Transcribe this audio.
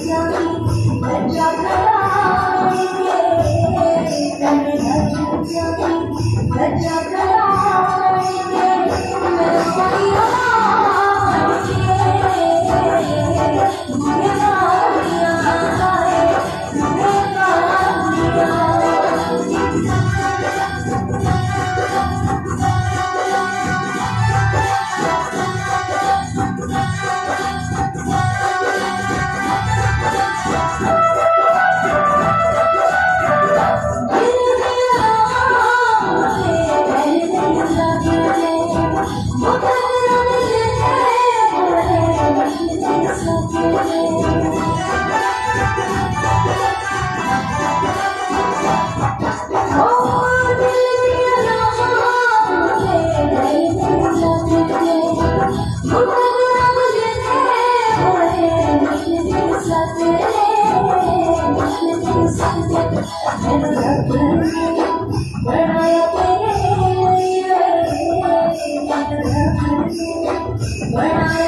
Thank you. When I